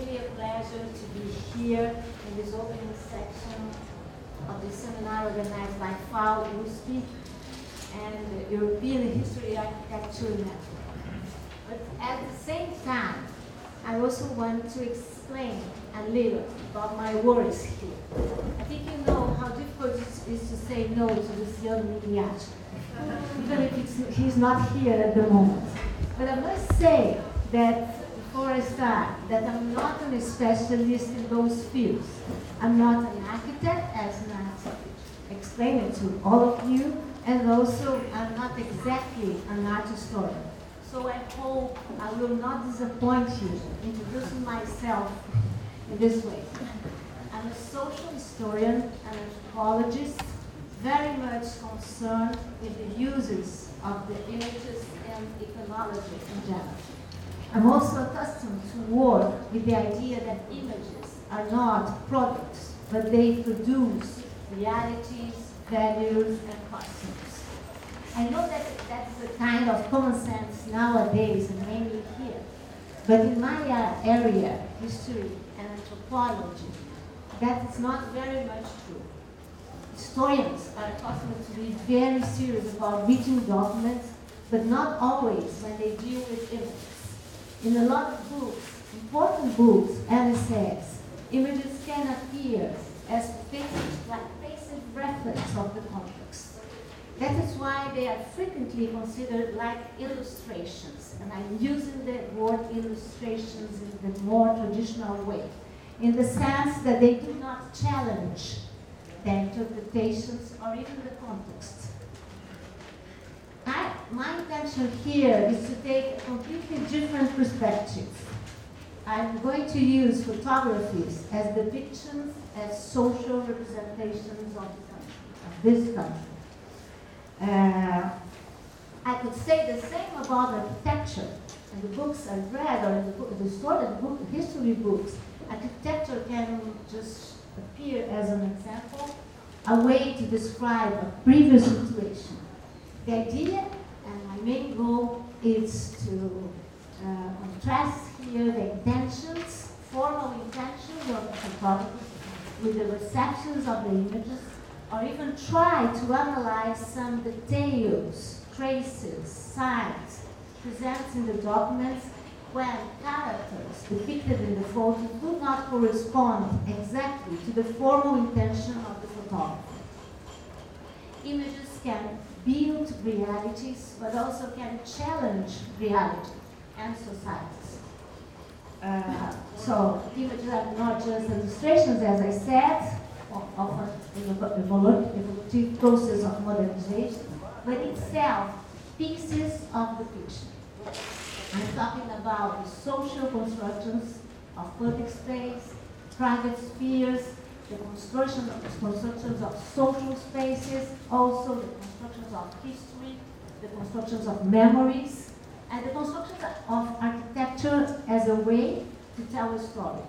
pleasure to be here in this opening section of the seminar organized by FAU USP and the European History Architecture Network. But at the same time, I also want to explain a little about my worries here. I think you know how difficult it is to say no to young Migliaccio, even if he's not here at the moment. But I must say that start, that I'm not a specialist in those fields. I'm not an architect, as Nancy explained to all of you, and also I'm not exactly an art historian. So I hope I will not disappoint you introducing myself in this way. I'm a social historian and anthropologist, very much concerned with the uses of the images and iconology in general. I'm also accustomed to work with the idea that images are not products, but they produce realities, values, and customs. I know that that's a kind of common sense nowadays, and mainly here. But in my uh, area, history and anthropology, that is not very much true. Historians are accustomed to be very serious about reading documents, but not always when they deal with images. In a lot of books, important books and essays, images can appear as passive, like passive reference of the context. That is why they are frequently considered like illustrations, and I'm using the word illustrations in the more traditional way, in the sense that they do not challenge the interpretations or even the context. I, my intention here is to take a completely different perspective. I'm going to use photographies as depictions, as social representations of, country, of this country. Uh, I could say the same about architecture. And the books I've read, or in the, book, the story, the book, history books, architecture can just appear as an example, a way to describe a previous situation. The idea main goal is to uh, contrast here the intentions, formal intentions of the photographer with the receptions of the images, or even try to analyze some details, traces, signs presented in the documents when characters depicted in the photo do not correspond exactly to the formal intention of the photographer. Images can build realities, but also can challenge reality and societies. Uh, so images are not just illustrations, as I said, of an evolutive process of modernization, but itself pieces of the picture. I'm talking about the social constructions of public space, private spheres, the construction of, constructions of social spaces, also the constructions of history, the constructions of memories, and the constructions of architecture as a way to tell a story,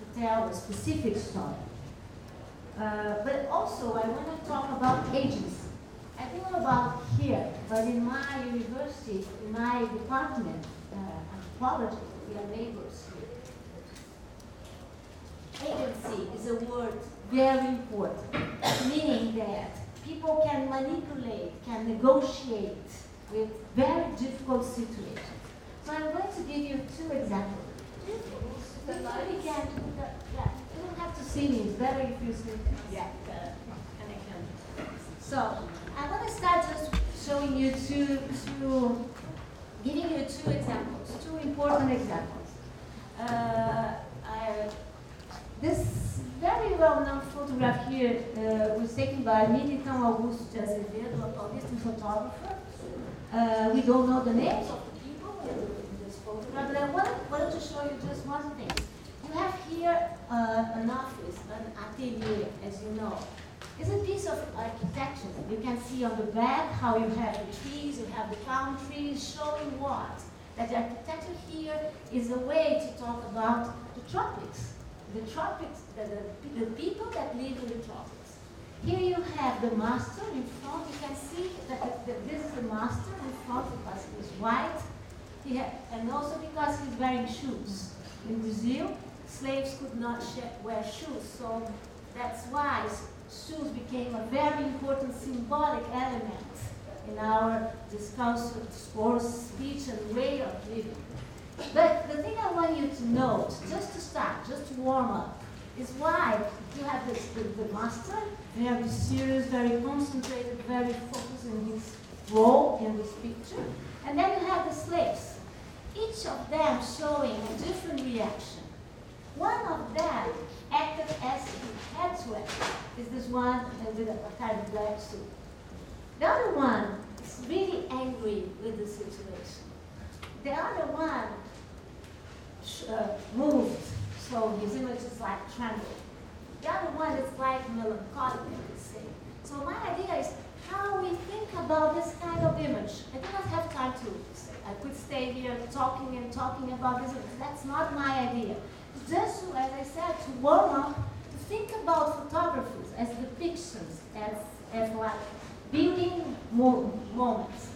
to tell a specific story. Uh, but also, I want to talk about agency. I think about here, but in my university, in my department, uh, anthropology, we are neighbors. Agency is a word very important, meaning that people can manipulate, can negotiate with very difficult situations. So I'm going to give you two examples. The can, yeah, you don't have to see me, it's better if you see me. Yeah, can. So I want to start just showing you two, two, giving you two examples, two important examples. Uh, I, well-known photograph here uh, was taken by Militão Augusto de Azevedo, a Paulista photographer. Uh, we don't know the names of the people in this photograph, but I wanted, wanted to show you just one thing. You have here uh, an office, an atelier, as you know. It's a piece of architecture. You can see on the back how you have the trees, you have the palm trees, showing what? That the architecture here is a way to talk about the tropics the tropics, the, the, the people that live in the tropics. Here you have the master in front. You can see that, that this is the master in front because he's white. He and also because he's wearing shoes. In Brazil, slaves could not wear shoes. So that's why shoes became a very important symbolic element in our discourse, discourse speech, and way of living. But the thing I want you to note, just to start, just to warm up, is why you have this, the, the master, very serious, very concentrated, very focused in his role in this picture. And then you have the slaves, each of them showing a different reaction. One of them acted as he had to act, is this one with a kind of black suit. The other one is really angry with the situation. The other one uh, moved, so his image is like trembling. The other one is like melancholic, you could say. So my idea is how we think about this kind of image. I do not have time to say. I could stay here talking and talking about this. That's not my idea. Just, as I said, to warm up, to think about photography as depictions, as, as like building mo moments.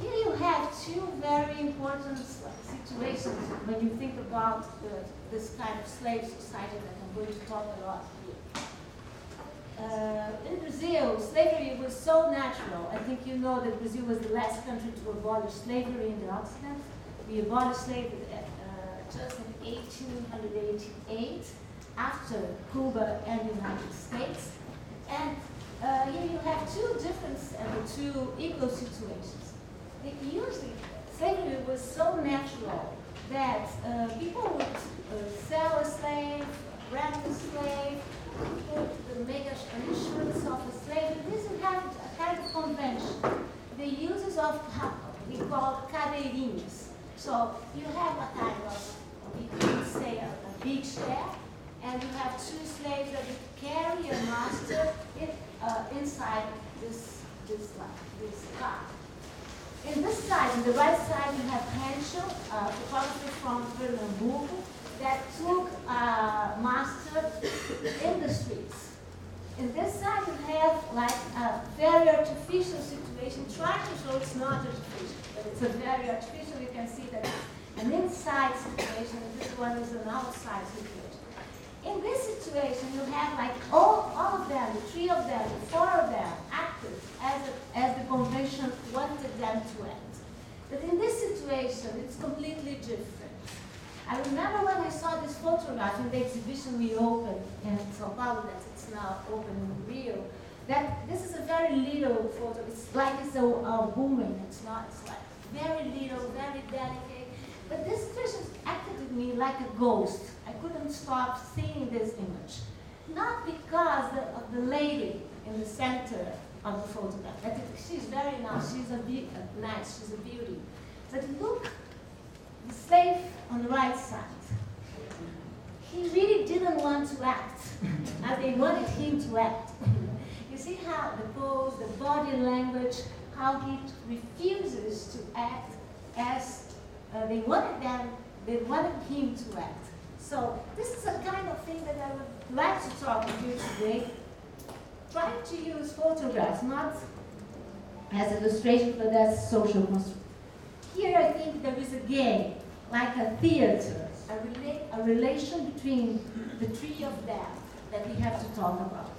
Here you have two very important situations when you think about this kind of slave society that I'm going to talk a lot uh, in Brazil, slavery was so natural. I think you know that Brazil was the last country to abolish slavery in the Occident. We abolished slavery uh, just in 1888 after Cuba and the United States. And uh, here you have two different and uh, two equal situations. Usually, slavery was so natural that uh, people would uh, sell a slave, rent a slave, put, the mega insurance of a slave, this would have a kind of convention. The uses of we call cadeirinhas. So you have a kind of, we could say a, a big chair, and you have two slaves that carry a master uh, inside this, this, this car. In this side, in the right side, you have Hensel, a photographer from Pernambuco, that took uh, master in the streets. In this side, you have like a very artificial situation, trying to show it's not artificial, but it's a very artificial. You can see that it's an inside situation, and this one is an outside situation. In this situation, you have like all, all of them, the three of them, the four of them, as, a, as the convention wanted them to act. But in this situation, it's completely different. I remember when I saw this photograph in the exhibition we opened in Sao Paulo, that it's now open in Rio, that this is a very little photo. It's like it's a, a woman. It's not. It's like very little, very delicate. But this person acted with me like a ghost. I couldn't stop seeing this image. Not because of the lady in the center of the photograph. That she's very nice. She's a, a nice. She's a beauty. But look the slave on the right side. He really didn't want to act as they wanted him to act. you see how the pose, the body language, how he refuses to act as uh, they wanted them, they wanted him to act. So this is a kind of thing that I would like to talk with you today. Trying to use photographs not as illustration, but as social construction. Here I think there is a game, like a theater, a, rela a relation between the three of them that we have to talk about.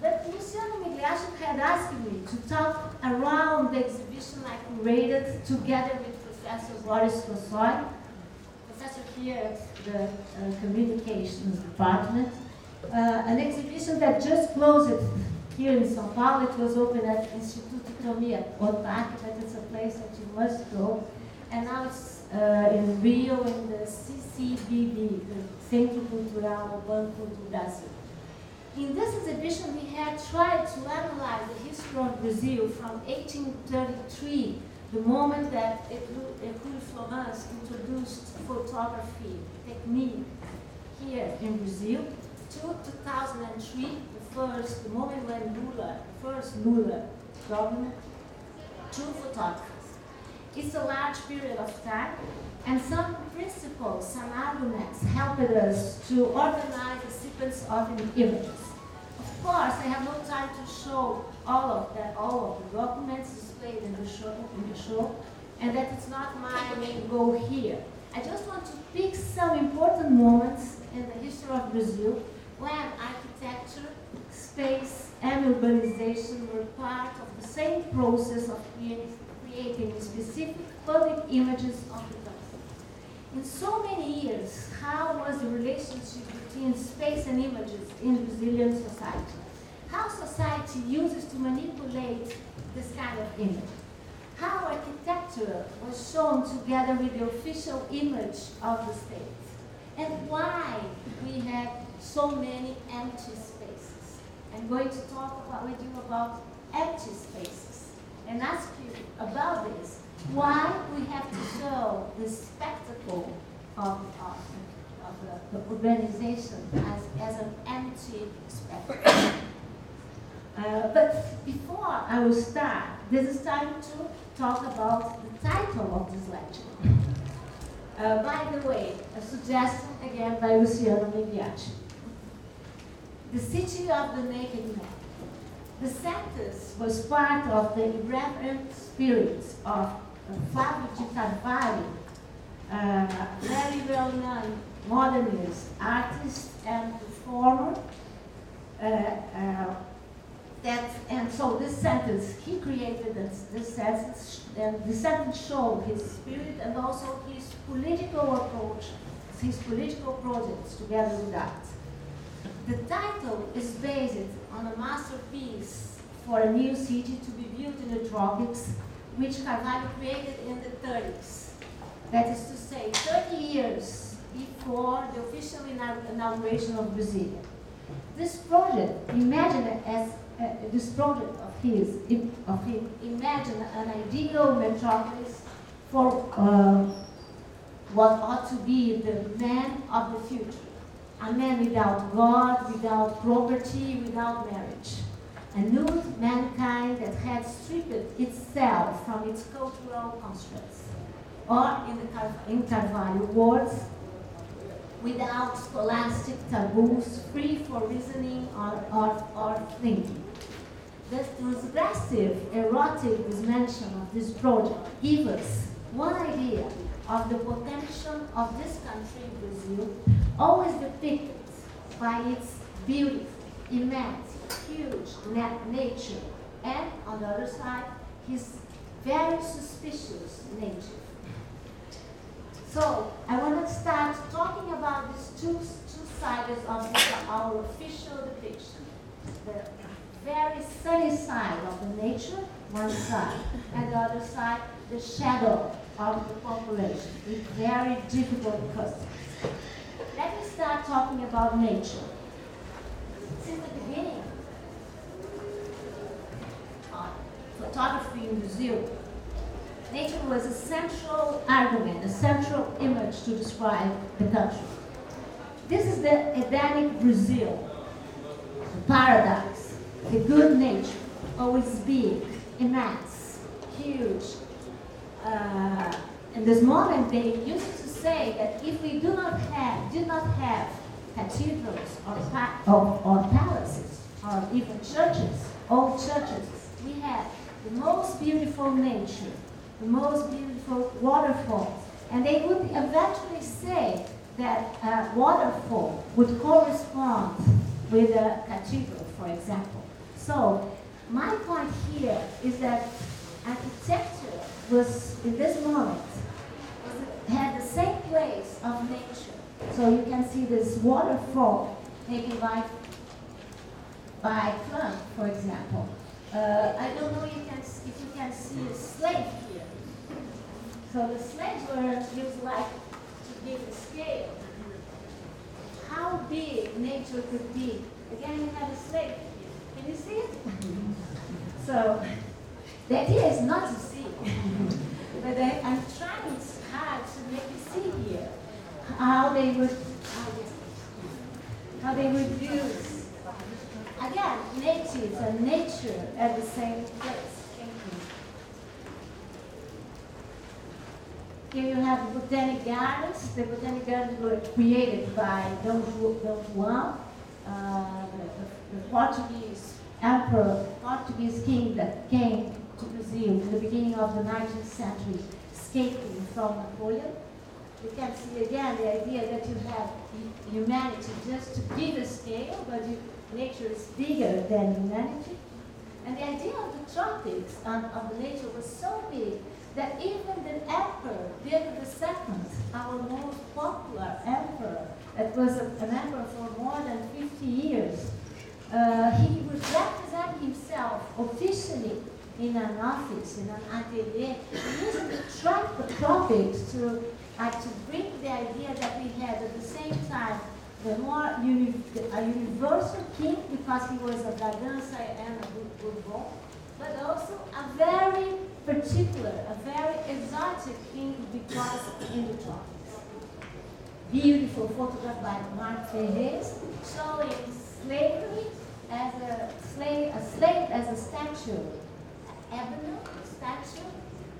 But Luciano Migliaccio had asked me to talk around the exhibition I curated together with Professor Boris Kossoy, professor here at the uh, Communications Department, an exhibition that just closed here in São Paulo. It was open at Instituto at Ohtake, but it's a place that you must go. And now it's uh, in Rio in the CCBB, the Centro Cultural Banco do Brasil. In this exhibition, we had tried to analyze the history of Brazil from 1833, the moment that Hercule Florence introduced photography technique here in Brazil, to 2003, the first, the moment when Lula, first Lula government, to photography. It's a large period of time, and some principles, some arguments helped us to organize the sequence of images. Of course, I have no time to show all of that, all of the documents displayed in the show, in the show, and that it's not my main goal here. I just want to pick some important moments in the history of Brazil when architecture, space, and urbanization were part of the same process of creating specific public images of the country. In so many years, how was the relationship between space and images in Brazilian society? How society uses to manipulate this kind of image? How architecture was shown together with the official image of the state? And why we have so many empty spaces? I'm going to talk with you about empty spaces and ask you about this. Why we have to show the spectacle of, of, of the, the urbanization as, as an empty spectacle. Uh, but before I will start, this is time to talk about the title of this lecture. Uh, by the way, a suggestion again by Luciano Migliaccio. The City of the Naked Man. The sentence was part of the irreverent spirit of Flavio de Carvalho, very well-known modernist artist and performer, uh, uh that, and so this sentence, he created this, this sentence, and the sentence showed his spirit and also his political approach, his political projects together with art. The title is based on a masterpiece for a new city to be built in the tropics, which Carvalho created in the 30s. That is to say, 30 years before the official inauguration of Brasília. This project, imagined as uh, this project of his, of him, imagine an ideal metropolis for uh, what ought to be the man of the future. A man without God, without property, without marriage. A new mankind that had stripped itself from its cultural constructs. Or, in, the Car in Carvalho words, without scholastic taboos, free for reasoning or, or, or thinking. The transgressive, erotic dimension of this project gives us one idea of the potential of this country, Brazil, always depicted by its beautiful, immense, huge nature, and on the other side, his very suspicious nature. So I want to start talking about these two, two sides of our official depiction. The very sunny side of the nature, one side, and the other side, the shadow of the population with very difficult customs. Let me start talking about nature. Since the beginning, uh, photography in Brazil, nature was a central argument, a central image to describe the country. This is the Edenic Brazil, the paradise, the good nature, always big, immense, huge, uh, in this moment, they used to say that if we do not have, do not have cathedrals or, pa- or, or palaces or even churches, old churches, we have the most beautiful nature, the most beautiful waterfalls. And they would eventually say that a waterfall would correspond with a cathedral, for example. So my point here is that architecture was in this moment had the same place of nature. So you can see this waterfall, maybe by by Klang, for example. Uh, I don't know you can, if you can see a slave here. So the slaves were used like to give a scale. How big nature could be. Again, you have a slave here. Can you see it? so the idea is not to see but I, am trying to make you see here how they would how they would use again natives and nature at the same place. Here you have the botanic gardens. The botanic gardens were created by Dom, Juan, uh, the, the Portuguese emperor, Portuguese king that came to Brazil in the beginning of the 19th century, escaping from Napoleon. you can see again the idea that you have humanity just to give a scale, but you, nature is bigger than humanity. And the idea of the tropics and of nature was so big that even the emperor, Peter II, our most popular emperor, that was a, an emperor for more than 50 years, uh, he would represent himself officially in an office, in an atelier, using the tropics to, uh, to bring the idea that we had at the same time the more uni a universal king because he was a Bragança and a Bourbon, but also a very particular, a very exotic king because in the tropics. Beautiful photograph by Marc Ferrez showing slavery as a slave, a slave as a statue, ebony statue,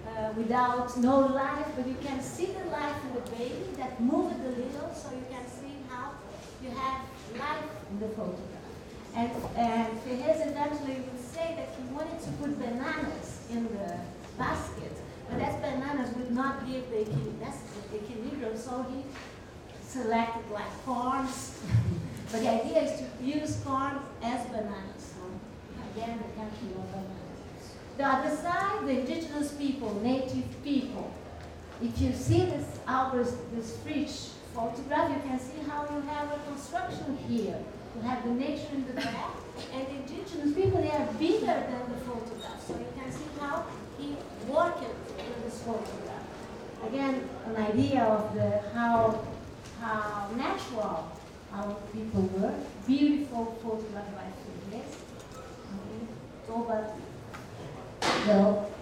uh, without no life, but you can see the life in the baby that moved a little, so you can see how you have life in the photograph. And, and Ferrez eventually would say that he wanted to put bananas in the basket, but as bananas would not give the equilibrium, so he selected like corns. but the idea is to use corn as bananas. So again, the country of bananas. The other side, the indigenous people, native people. If you see this Albert, this Frisch photograph, you can see how you have a construction here. You have the nature in the back, and the indigenous people, they are bigger than the photograph. So you can see how he worked with this photograph. Again, an idea of the how how natural our people were. Beautiful photograph by Ferrez. Okay. So,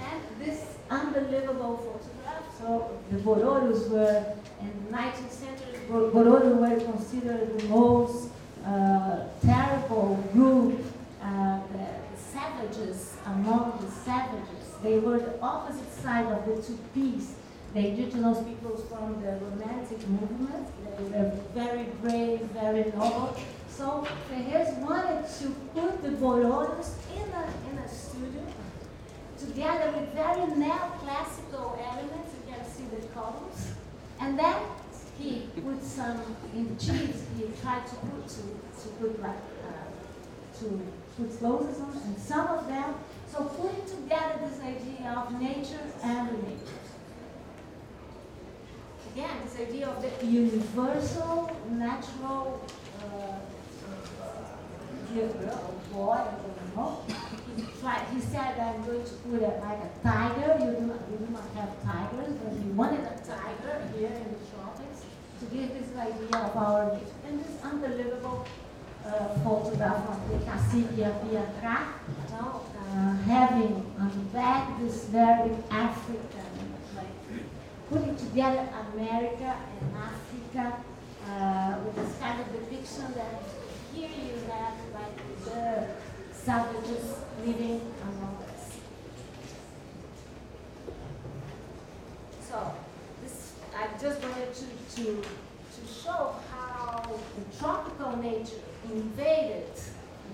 and this unbelievable photograph. So the Bororos were in the 19th century. Bororos were considered the most uh, terrible group, uh, the, savages among the savages. They were the opposite side of the Tupis the indigenous peoples from the Romantic movement. They were very brave, very noble. So Ferrez wanted to put the Bororos in a, in a studio together with very neoclassical elements. You can see the columns. And then he put some in cheese. He tried to put to, to put like uh, to put clothes on, and some of them. So putting together this idea of nature and nature again, this idea of the universal, natural uh, boy, I don't know. He, tried, he said, I'm going to put it like a tiger. You do, not, you do not have tigers, but he wanted a tiger here in the tropics to give this idea of our. And this unbelievable uh, photograph of the Cacique Piatra, you know, uh, having on the back this very African like putting together America and Africa uh, with this kind of depiction that here you have like the savages living among us. So this, I just wanted to, to, to show how the tropical nature invaded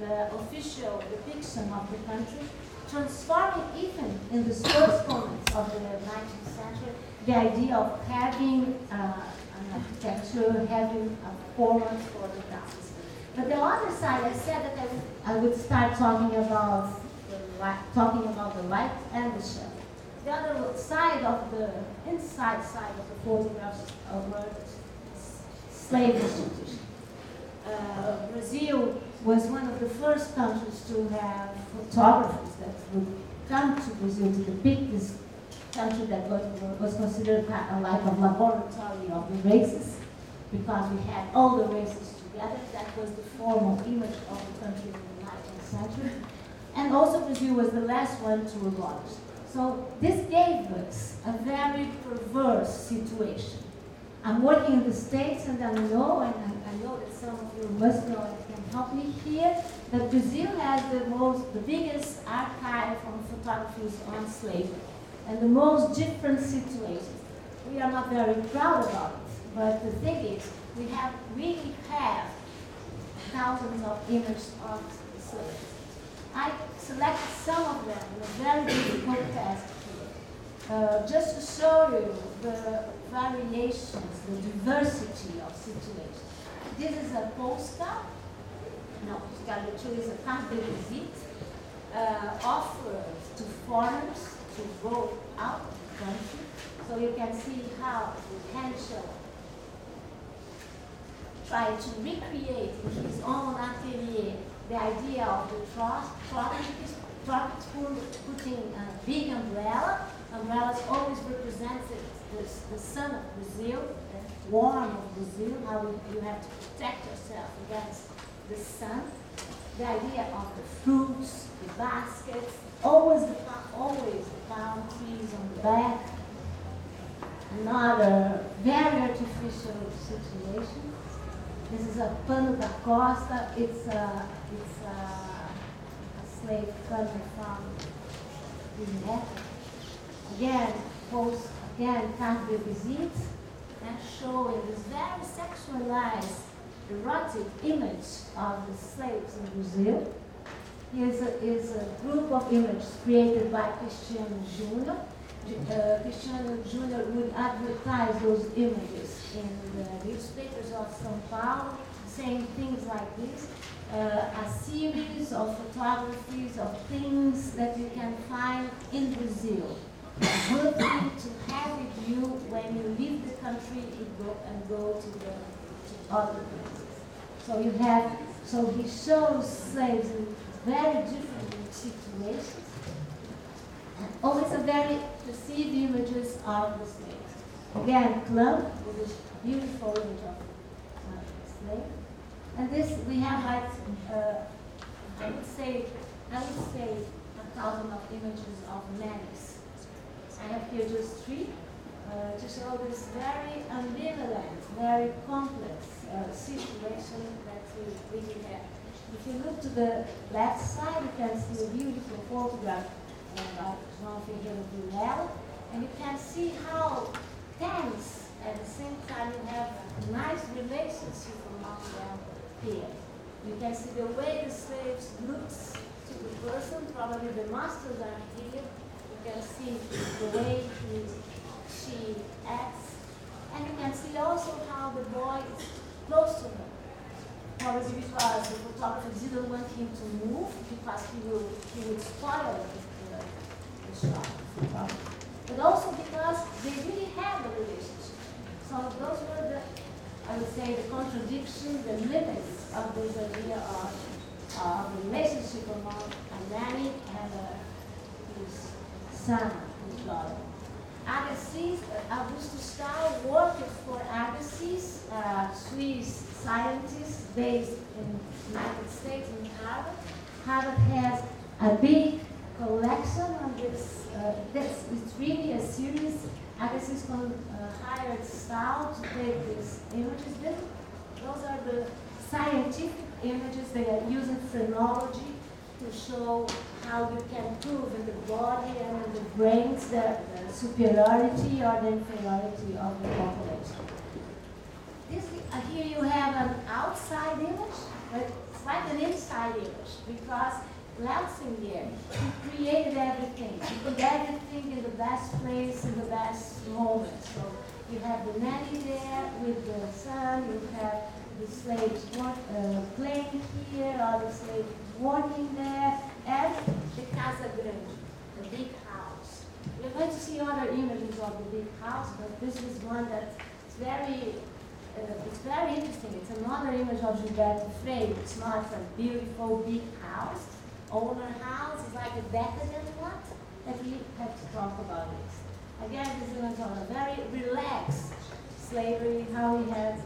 the official depiction of the country, transforming even in the first moments of the 19th century the idea of having uh, an architecture, having a format for the classes. But the other side, I said that I would, I would start talking about the talking about the light and the shadow. The other side of the inside side of the photographs were slave institution. Uh, Brazil was one of the first countries to have photographers that would come to Brazil to depict this country that was, was considered like a laboratory of the races, because we had all the races together. That was the formal image of the country in the 19th century. And also Brazil was the last one to abolish. So this gave us a very perverse situation. I'm working in the States and I know, and I, know that some of you must know and can help me here, that Brazil has the most, the biggest archive of photographies on slavery and the most different situations. We are not very proud about it, but the thing is, we have really have thousands of images of slaves. I selected some of them in a very difficult task here. uh, just to show you the variations, the diversity of situations. This is a postcard. No, actually is a carte de visite uh, offered to foreigners to go out of the country. So you can see how Hensel tried to recreate in his own atelier the idea of the tropics putting a big umbrella. Umbrellas always represent the, the sun of Brazil, the warm of Brazil, how you have to protect yourself against the sun. The idea of the fruits, the baskets, always the, always the palm trees on the back. Another very artificial situation. This is a pano da costa. It's a, it's a, a slave coming from Guinea. Again, post, again, de visite, and showing this very sexualized, erotic image of the slaves in Brazil. Here's a, is a group of images created by Cristiano Junior. Uh, Cristiano Junior would advertise those images in the newspapers of São Paulo, saying things like this. Uh, a series of photographies of things that you can find in Brazil. Good thing to have with you when you leave the country go, and go to the to other places. So you have, so he shows slaves in very different situations. Always a very the images of the slaves. Again, club with this beautiful image of uh, slave. And this we have like uh, I would say I would say a thousand of images of nannies. I have here just three uh, to show this very ambivalent, very complex uh, situation that we really have. If you look to the left side, you can see a beautiful photograph by João Ferreira Vilela, and you can see how tense, at the same time you have a nice relationship among them here. You can see the way the slaves looks to the person, probably the masters are here, You can see the way he, she acts. And you can see also how the boy is close to her. Probably because the photographer didn't want him to move because he, will, he would spoil But also because they really had a relationship. So those were the, I would say, the contradictions, the limits of this idea of uh, relationship among a nanny and a, his son, his daughter. Agassiz, Augusto Stahl worked for Agassiz, a Swiss scientist based in the United States in Harvard. Harvard has a big collection this. Uh, this it's really a series. Agassiz uh, hired Stahl to take these images. those are the scientific images. They are using phrenology to show how you can prove in the body and in the brains the, the superiority or the inferiority of the population. This, uh, here you have an outside image, but it's like an inside image because Leuzinger, he created everything. He put everything in the best place, in the best moment. So you have the nanny there with the son, you have the slaves uh, playing here, or the slaves working there, and the Casa Grande, the big house. We're going to see other images of the big house, but this is one that's very, uh, it's very interesting. It's another image of Gilberto Freyre. It's not a beautiful big house. Owner house is like a decadent one that we have to talk about this. Again, this image of a very relaxed slavery, how we had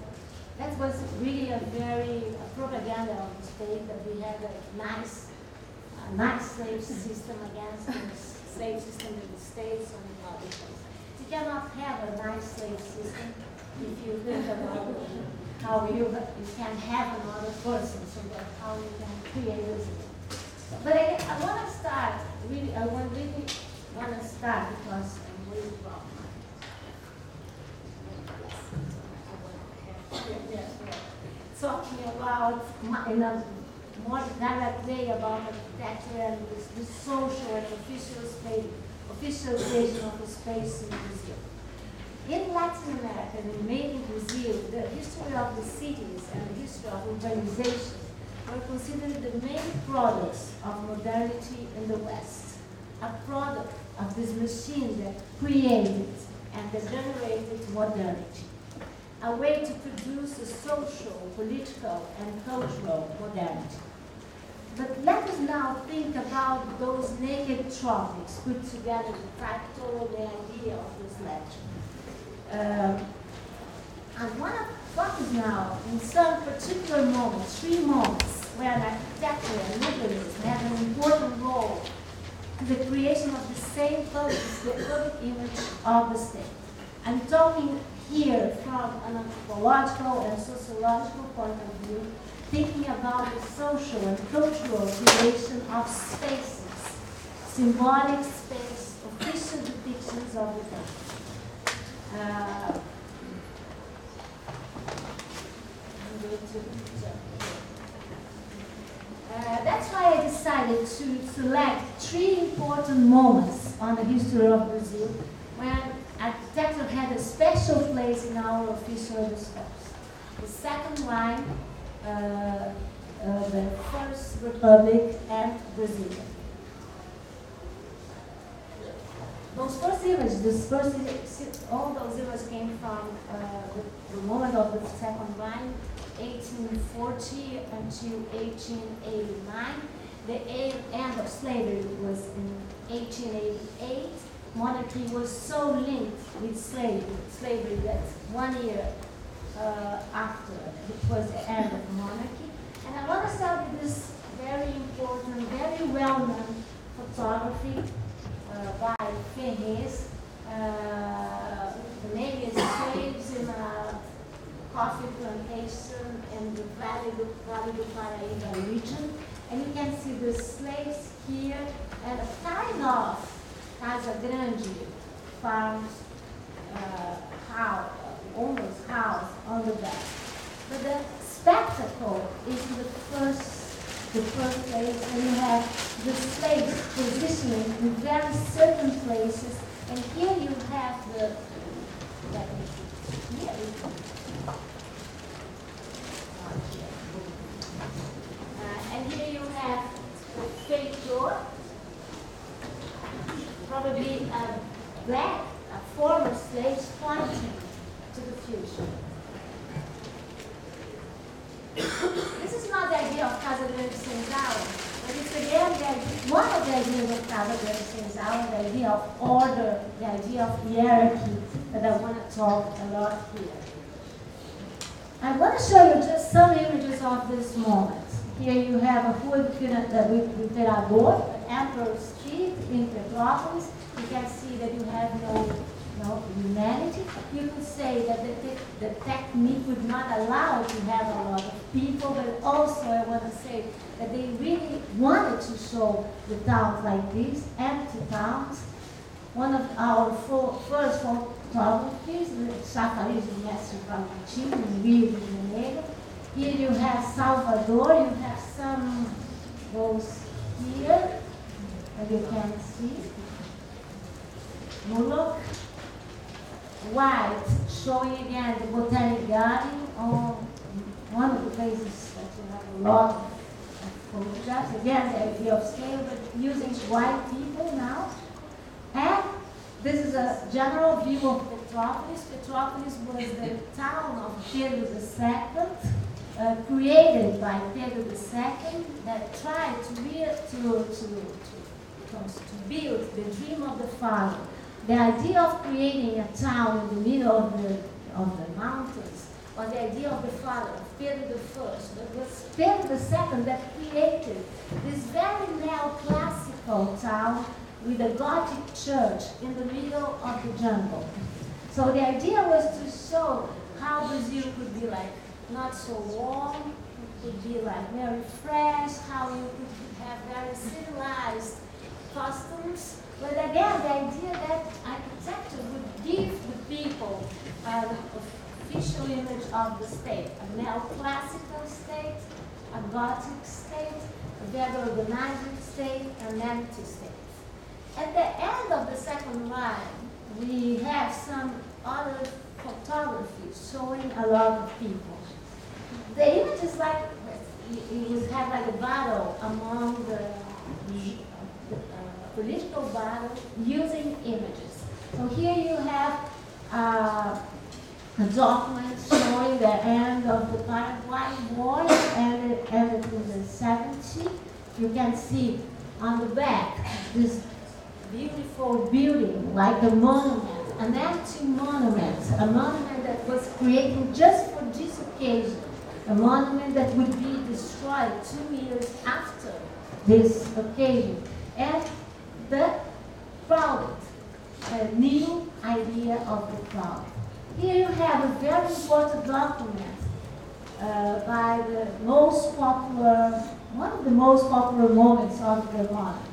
that was really a very a propaganda of the state that we had a nice, a nice slave system against the slave system in the States and in other. You cannot have a nice slave system if you think about how you, you can have another person, so that how you can create this. But I, I want to start, really, I want really want to start because I'm really proud. talking about in a more direct way about this, this social and official space official creation of a space in Brazil. In Latin America and mainly Brazil, the history of the cities and the history of urbanization were considered the main products of modernity in the West, a product of this machine that created and that generated modernity, a way to produce a social, political, and cultural modernity. But let us now think about those naked tropics put together the title the idea of this lecture. Um, I want to focus now in some particular moments, three moments, where architecture and urbanism have an important role in the creation of the same public, the public image of the state. I'm talking here from an anthropological and sociological point of view, thinking about the social and cultural creation of spaces, symbolic space, official depictions of the. Uh, uh, that's why I decided to select three important moments on the history of Brazil when architecture had a special place in our official discourse. The second reign, uh, uh, the First Republic and Brazil. Those first images, this first, all those images came from uh, the, the, moment of the second reign, 1840 until 1889. The end of slavery was in 1888 monarchy was so linked with slavery, slavery that one year uh, after it was the end of monarchy. And I want to start with this very important, very well-known photography uh, by Ferrez. Uh, the is Slaves in a Coffee Plantation in the Valley do Paraíba region. And you can see the slaves here and a kind of Casa Grande farms uh, house, almost house on the back. But the spectacle is the first, the first place, and you have the slaves positioning in very certain places, and here you have the, let me see, here uh, and here you have the fake door, probably a black, a former slave pointing to the future. this is not the idea of Casa Grande Senzala, but it's again the, one of the ideas of Casa Grande Senzala, the idea of order, the idea of hierarchy that I want to talk a lot here. I want to show you just some images of this moment. Here you have a Rua do Imperador, Emperor Street in Petrópolis. You can see that you have no, no humanity. You could say that the, te the technique would not allow to have a lot of people, but also I want to say that they really wanted to show the towns like this, empty towns. One of our first photographers, Chafariz Mestre from Chile, in de Janeiro, here you have Salvador, you have some those here, and you can see. Moloch, white, showing again the botanic garden on one of the places that you have a lot of photographs. Again, the idea of scale, but using white people now. And this is a general view of Petrópolis. Petrópolis was the town of Pedro II uh, created by Pedro II that tried to, be, to, to, to, to build the dream of the father. The idea of creating a town in the middle of the, of the mountains was the idea of the father, Pedro I. But it was Pedro II that created this very neoclassical town with a Gothic church in the middle of the jungle. So the idea was to show how Brazil could be like not so warm, it could be like very fresh, how you could have very civilized customs. But again, the idea that architecture would give the people an official image of the state, a neoclassical state, a Gothic state, a very organized state, an empty state. At the end of the second reign, we have some other photography showing a lot of people. The image is like, you have like a battle among the, the uh, political battle using images. So here you have uh, a document showing the end of the Paraguay War and it ended in the 70s. You can see on the back this beautiful building, like a monument, an empty monument, a monument that was created just for this occasion, a monument that would be destroyed two years after this occasion. And the product, a new idea of the cloud. Here you have a very important document uh, by the most popular, one of the most popular moments of the monarchy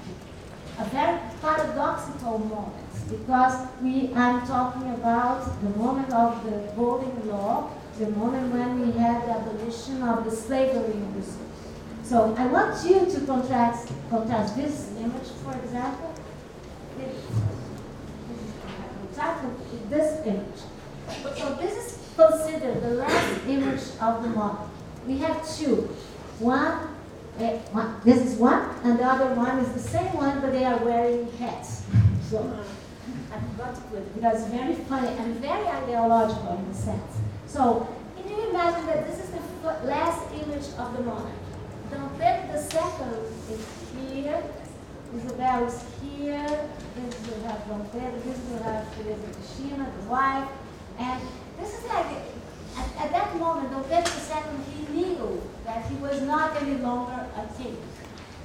a very paradoxical moment because we I'm talking about the moment of the Golden Law, the moment when we had the abolition of the slavery in Brazil. So I want you to contrast contrast this image, for example, this image. So this is considered the last image of the monarch. We have two. One uh, one, this is one, and the other one is the same one, but they are wearing hats. So I forgot to put it because it's very funny and very ideological in a sense. So can you imagine that this is the last image of the monarch? Dom Pedro II is here, Isabel is here, this will have Dom Pedro, this will have Teresa Cristina, the wife, and this is like at, at that moment, Dom Pedro II, he knew that he was not any longer a king.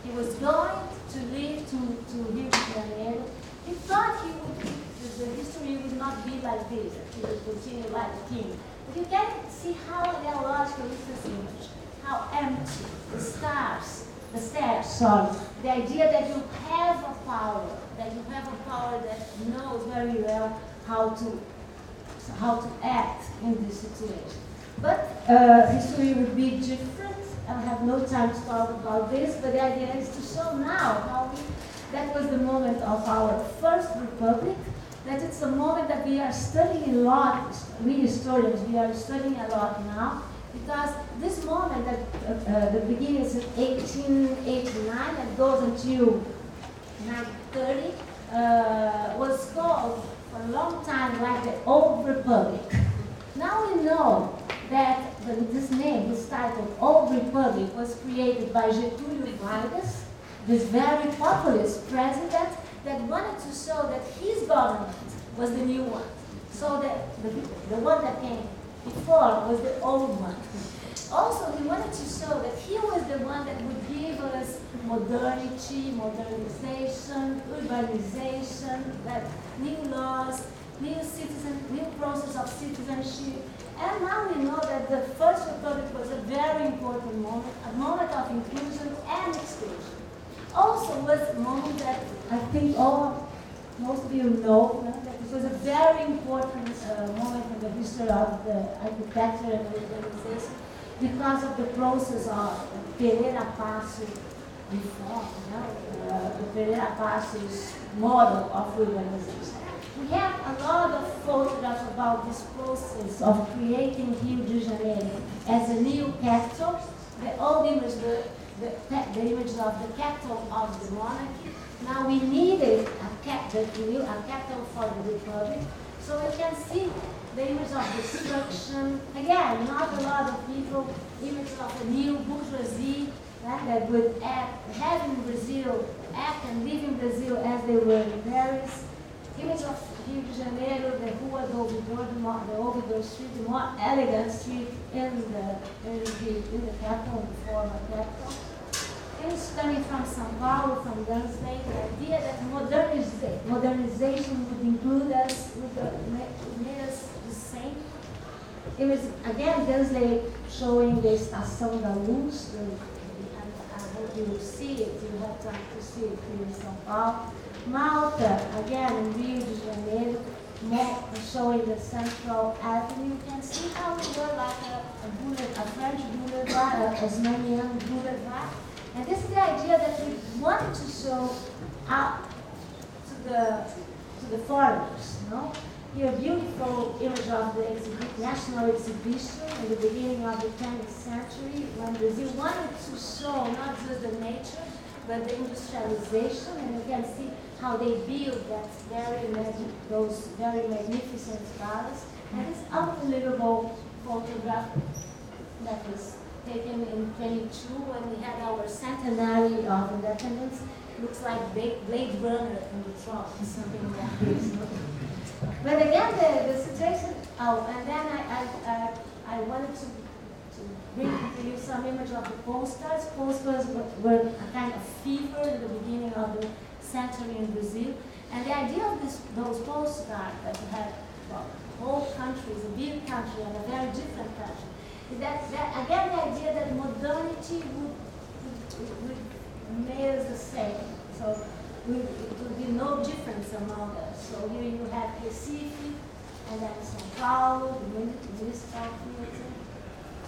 He was going to leave to, to Rio de Janeiro. He thought he would, the history would not be like this, he would continue like a king. You can see how is this image, how empty, the stars, the stairs, sorry, the idea that you have a power, that you have a power that knows very well how to how to act in this situation. But uh, history would be different. I have no time to talk about this, but the idea is to show now how we, that was the moment of our first republic, that it's a moment that we are studying a lot, we historians, we are studying a lot now, because this moment that uh, uh, the beginning is in 1889 and goes until 1930 uh, was called for a long time like the Old Republic. Now we know that the, this name, this title, Old Republic, was created by Getúlio Vargas, this very populist president that wanted to show that his government was the new one. So that the, the one that came before was the old one. Also, he wanted to show that he was the one that would give us modernity, modernization, urbanization, that new laws, new citizen, new process of citizenship. And now we know that the First Republic was a very important moment, a moment of inclusion and exclusion. Also was a moment that I think all, most of you know, that it was a very important uh, moment in the history of the architecture and urbanization because of the process of Pereira Passos reform, you know, uh, the Pereira Passos model of urbanization. We have a lot of photographs about this process of creating Rio de Janeiro as a new capital. The old image, the, the, the image of the capital of the monarchy. Now we needed a, cap, the, a capital for the republic. So we can see the image of destruction. Again, not a lot of people, image of a new bourgeoisie right, that would act, have in Brazil, act and live in Brazil as they were in Paris. Image of Rio de Janeiro, the Rua do Ouvidor, the Ouvidor Street, the more elegant street in the, in the, in the capital, the former capital. It's coming from São Paulo, from Gaensly, the idea that modernization, modernization would include us, would uh, make us the same. it was again Gaensly showing the Estação da Luz. The, I hope you will see it. You have time to see it here in São Paulo. Malta, again in Rio de Janeiro, showing the Central Avenue. You can see how we were like a, a, a French boulevard, a Haussmannian boulevard. And this is the idea that we wanted to show out to the to the foreigners. No? Here, a beautiful image of the national exhibition in the beginning of the 20th century when Brazil wanted to show not just the nature but the industrialization, and you can see how they build that very those very magnificent palaces. And this unbelievable photograph that was taken in 22 when we had our centenary of independence. Looks like Blade Runner in the trunk, something like this. But again, the, the situation, oh, and then I, I, uh, I wanted to, to bring to you some image of the postcards. Postcards were, were a kind of fever in the beginning of the century in Brazil. And the idea of this, those postcards that you had, well, whole countries, a big country and a very different country, is that, that again, the idea that modernity would, would, would the same. So we, it would be no difference among us. So here you have Recife, and then São Paulo, the muni- municipal theater,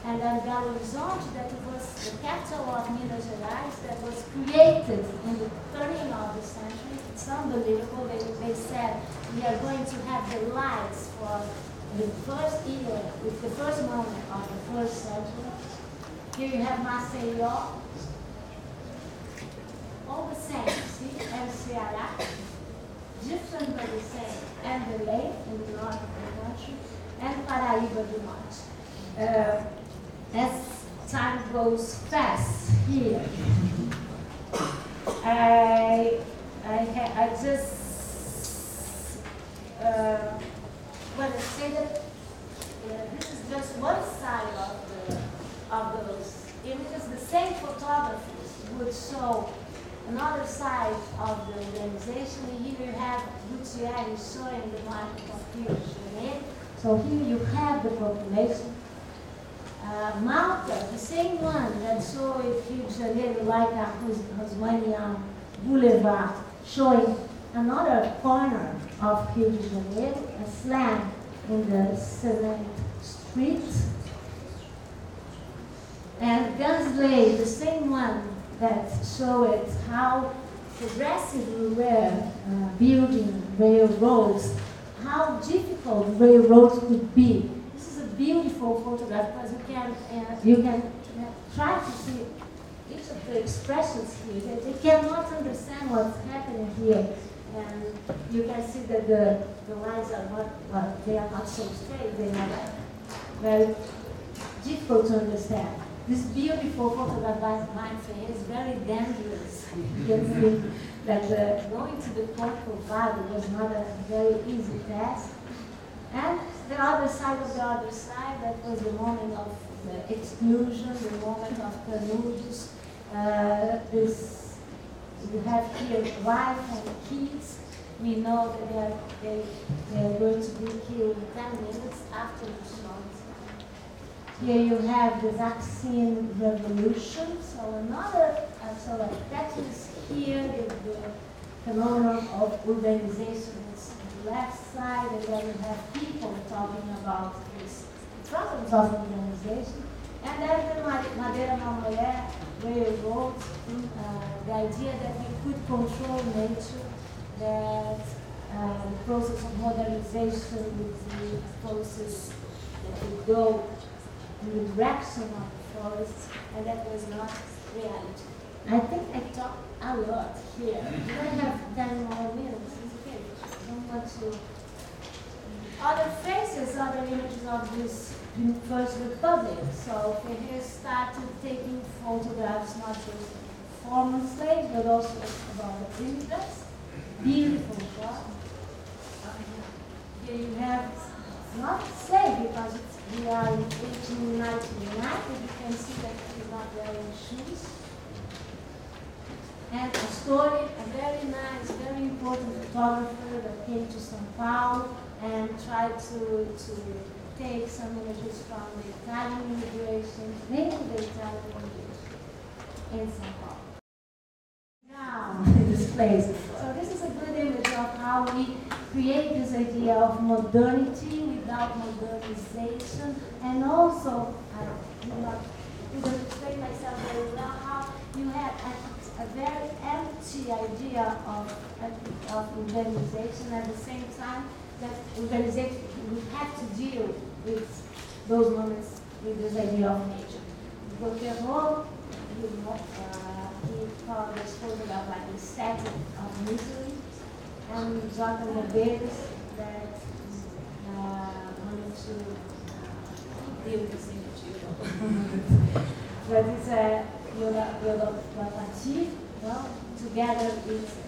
and then Belo Horizonte, that was the capital of Minas Gerais, that was created in the turning of the century. It's unbelievable. They, they said we are going to have the lights for the first year, with the first moment of the first century. Here you have Maceió, all the same, see, and Ceará, different but the same, and the lake in the north of the country, and Paraíba do Norte. Uh, as time goes fast here, I, I, I just uh, want to say that this is just one side of the of those images. The same photographers would show another side of the organization. Here you have Gutierrez showing the market of. So here you have the population. Uh, Malta, the same one that showed Rio de Janeiro like a Haussmannian Boulevard, showing another corner of Rio de Janeiro, a slam in the cement street. And Gaensly, the same one that showed how progressive we were uh, building railroads, how difficult railroads could be. Beautiful photograph because you can uh, you can try to see each of the expressions here. They, they cannot understand what's happening here, and you can see that the, the lines are not well, they are not so straight. They are very difficult to understand. This beautiful photograph by Manfred is very dangerous. You can see that uh, going to the Porto Velho was not a very easy task. And the other side of the other side, that was the moment of the exclusion, the moment of Canudos. Uh, this, you have here wife and kids. We know that they are, they, they are going to be killed in 10 minutes after the shot. Here you have the vaccine revolution. So another, uh, so that is here the phenomenon of urbanization. The left side, and then you have people talking about this problems of urbanization. And then the Ma- Madeira Mamoré railroad, uh, the idea that we could control nature, that uh, the process of modernization would be a process that would go in the direction of the forest, and that was not reality. I think I talked a lot here. Do I have 10 more minutes? Other faces, other images of this First Republic. So here started taking photographs, not just former slaves, but also about the immigrants. Beautiful shot. Here you have not slave because we are in 1899, but you can see that he's not wearing shoes. And a story, a very nice, very important photographer that came to São Paulo and tried to, to take some images from the Italian immigration, mainly the Italian immigration in São Paulo. Now, this place. So this is a good image of how we create this idea of modernity without modernization, and also, I do not explain myself very well, how you have, a very empty idea of, of urbanization at the same time that urbanization we have to deal with those moments with this idea of nature. Botero, he, uh, he called this photograph like the static of misery, and Jonathan Neves that uh, wanted to uh, deal with this image. but it's a Vapati, well, together with.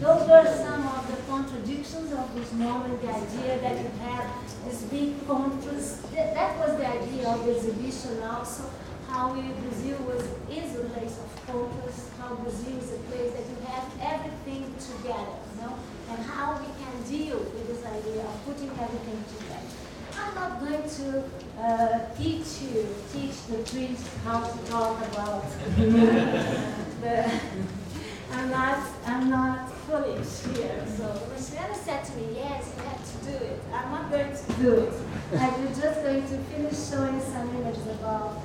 Those were some of the contradictions of this moment, the idea that you have this big contrast. That, that was the idea of the exhibition also, how Brazil was, is a place of contrast, how Brazil is a place that you have everything together, you know, and how we can deal with this idea of putting everything together. I'm not going to uh, teach you, teach the priests how to talk about the, I'm not, I'm not foolish here. So Luciana said to me, yes, you have to do it. I'm not going to do it. I'm just going to finish showing some images about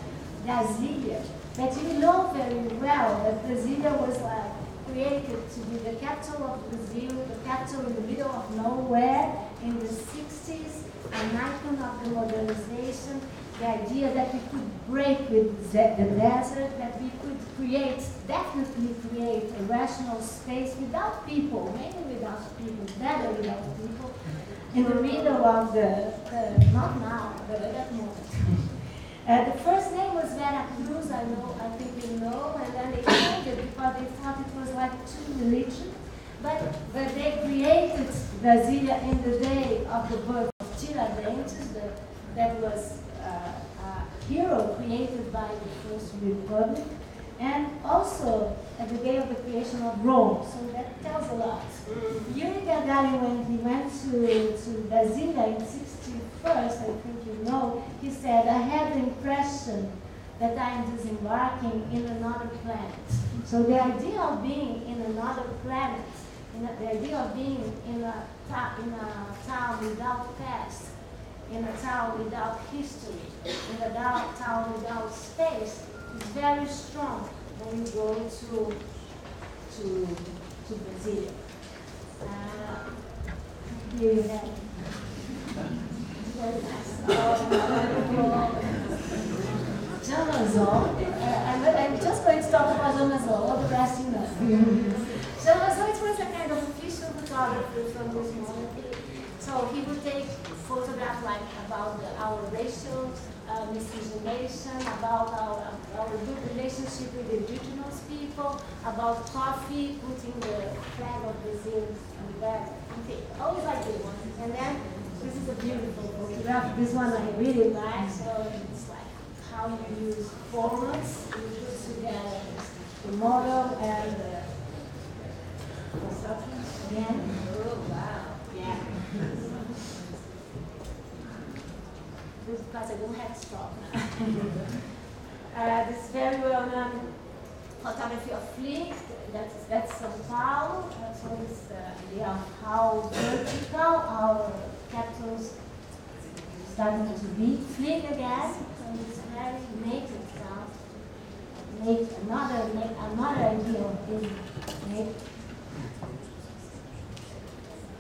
Brasília. That you know very well that Brasília was like created to be the capital of Brazil, the capital in the middle of nowhere in the 60s an icon of the modernization, the idea that we could break with the, desert, that we could create, definitely create a rational space without people, maybe without people, better without people, in the middle of the, not now, but at that moment. Uh, the first name was Vera Cruz, I know, I think you know, and then they changed it because they thought it was like too religious. But, but they created Brasília in the day of the birth The, that was uh, a hero created by the First Republic, and also at the day of the creation of Rome. So that tells a lot. Mm-hmm. Yuri Gagarin, when he went to, to Brasília in 61st, I think you know, he said, I had the impression that I am disembarking in another planet. So the idea of being in another planet, the idea of being in a in a town without past, in a town without history, in a town without space, is very strong when you go to to to Brazil. Uh, here you have. Jean Manzon. I'm, just going to talk about Jean Manzon, all the rest you know. Jean Manzon it was a kind of official photographer from this moment. So he would take photographs like about the, our racial uh, miscegenation, about our, our good relationship with the indigenous people, about coffee, putting the flag of Brazil on the back. Okay, always like this. One. And then this is a beautiful photograph. This one I really like. So it's like how you use formats, you put together the model and the. Oh, wow. Yeah. this because I don't have stock now. uh, this very um, uh, well known photography of Flieg, that's, that's Sao Paulo, that's always uh, idea uh, of um, how vertical uh, our capitals starting to be. Flieg again, and it's very naked sound. Um, make another, make another idea of being.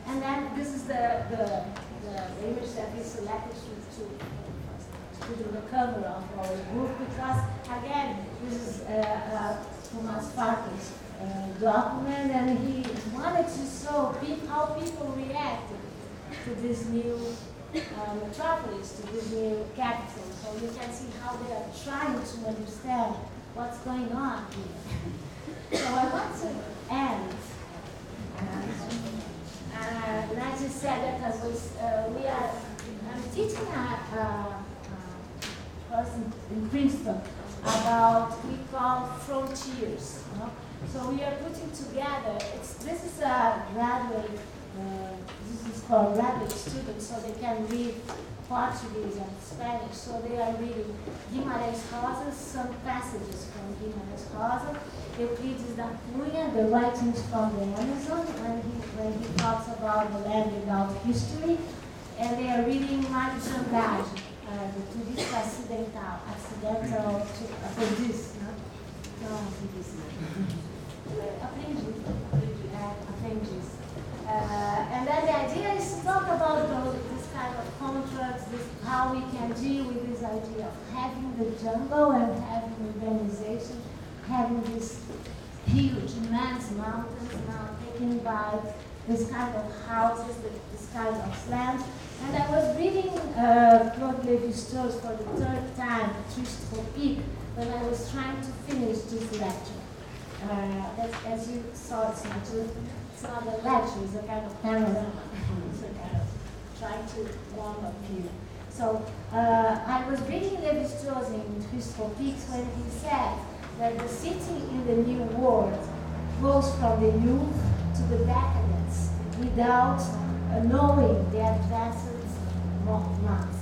And then this is the, the, the image that we selected to, to, to do the cover of our group because, again, this is uh, uh, Thomas Farkas' uh, document and he wanted to show how people reacted to this new uh, metropolis, to this new capital. So you can see how they are trying to understand what's going on here. so I want to end. Uh, uh, and I just said that was, uh, we are, I'm teaching a, a, a person in Princeton about we call frontiers. You know? So we are putting together, it's, this is a graduate, uh, this is for graduate students so they can read Portuguese and Spanish. So they are reading Guimarães Rosa, some passages from Guimarães Rosa, Euclides da Cunha, the writings from the Amazon, when he, when he talks about the land without history, and they are reading de Andrade, uh, the Turista Acidental, accidental to, uh, for this, no? Então, difícil. Aprendi, aprendi, aprendi. Uh, and then the idea is to talk about those, this kind of contracts, this, how we can deal with this idea of having the jungle and having urbanization, having these huge, immense mountains now taken by this kind of houses, this kind of land. And I was reading uh, Claude Lévi-Strauss for the third time, Triste Tropique, when I was trying to finish this lecture. Uh, as, as you saw, it's not, a, it's not a lecture, it's a kind of panorama. it's a kind of trying to warm up you. So uh, I was reading Lévi-Strauss in Triste Tropique when he said that the city in the New World goes from the youth to the decadence without uh, knowing the advances months,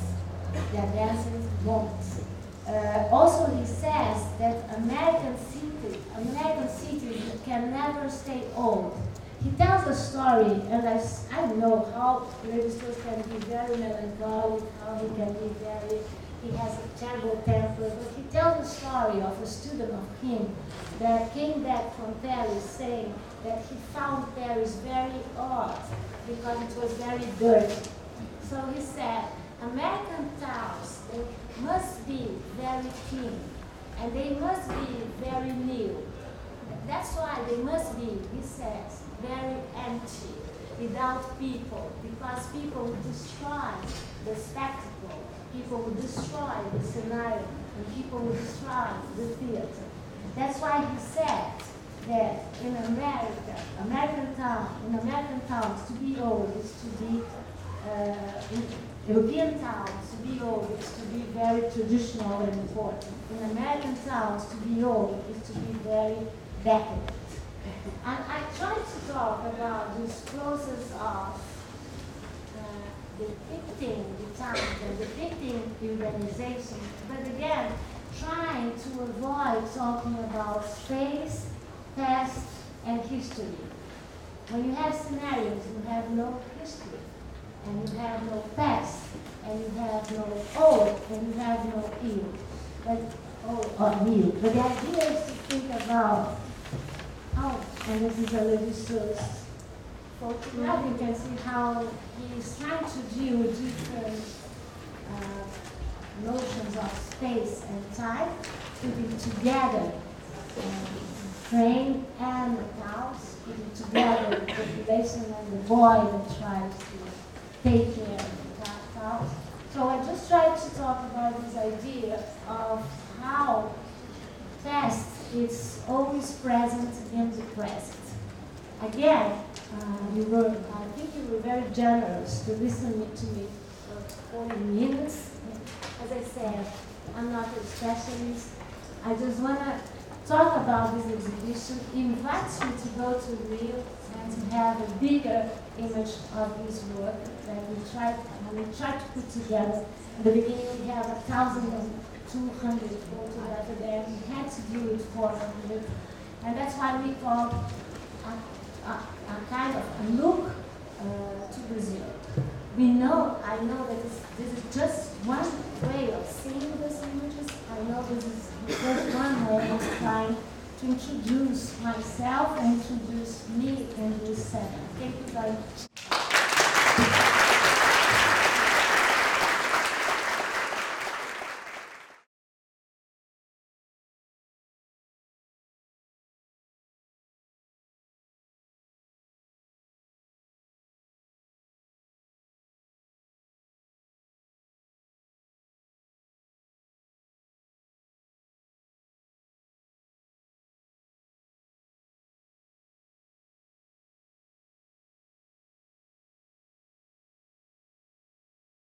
the advances moments. Uh, also, he says that American cities, American cities can never stay old. He tells a story, and I, I know how Levi-Strauss can be very melancholic, how he can be very, he has a terrible temper, but he tells a story of a student of him that came back from Paris saying that he found Paris very odd because it was very dirty. So he said, American towns, must be very clean, and they must be very new. That's why they must be, he says, very empty, without people, because people destroy the spectacle, people would destroy the scenario, and people would destroy the theater. That's why he said that in America, American town, in American towns, to be old is to be uh, European towns to be old is to be very traditional and important. In American towns, to be old is to be very decadent. And I tried to talk about this process of depicting the towns and depicting urbanization, but again, trying to avoid talking about space, past, and history. When you have scenarios, you have no history, and you have no past, and you have no old, and you have no ill. But, oh, or new. But the idea is to think about how, and this is a Levi-Strauss photograph, you can see how he's trying to deal with different uh, notions of space and time, putting together train and the house, putting together the population and the boy that tries to take care of the house. So I just tried to talk about this idea of how past is always present in the present. Again, uh, Uh, you were, I think you were very generous to listen to me for 40 minutes. As I said, I'm not a specialist. I just want to talk about this exhibition, invite you to go to Rio and to have a bigger image of this work that we tried, we tried to put together. In the beginning, we two hundred photographs there. We had to do it 400, and that's why we call a, a, a kind of a look uh, to Brazil. We know, I know that this, this is just one way of seeing these images. I know this is just one way of trying to introduce myself and introduce me in this setting. Thank you very much.